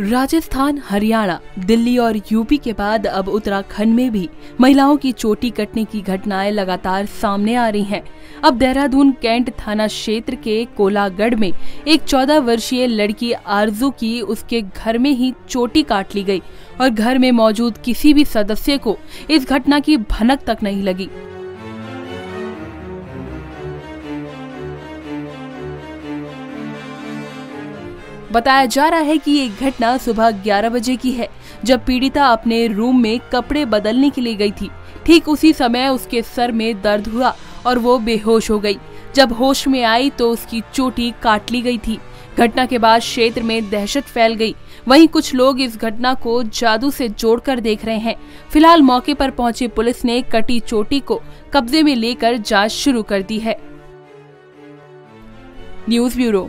राजस्थान, हरियाणा, दिल्ली और यूपी के बाद अब उत्तराखंड में भी महिलाओं की चोटी कटने की घटनाएँ लगातार सामने आ रही हैं। अब देहरादून कैंट थाना क्षेत्र के कोलागढ़ में एक 14 वर्षीय लड़की आरज़ू की उसके घर में ही चोटी काट ली गई और घर में मौजूद किसी भी सदस्य को इस घटना की भनक तक नहीं लगी बताया जा रहा है कि ये घटना सुबह 11 बजे की है, जब पीड़िता अपने रूम में कपड़े बदलने के लिए गई थी। ठीक उसी समय उसके सर में दर्द हुआ और वो बेहोश हो गई। जब होश में आई तो उसकी चोटी काट ली गई थी। घटना के बाद क्षेत्र में दहशत फैल गई। वहीं कुछ लोग इस घटना को जादू से जोड़कर देख रहे हैं। फ़िलहाल मौके पर पहुँची पुलिस ने कटी चोटी को कब्जे में लेकर जाँच शुरू कर दी है। News bureau.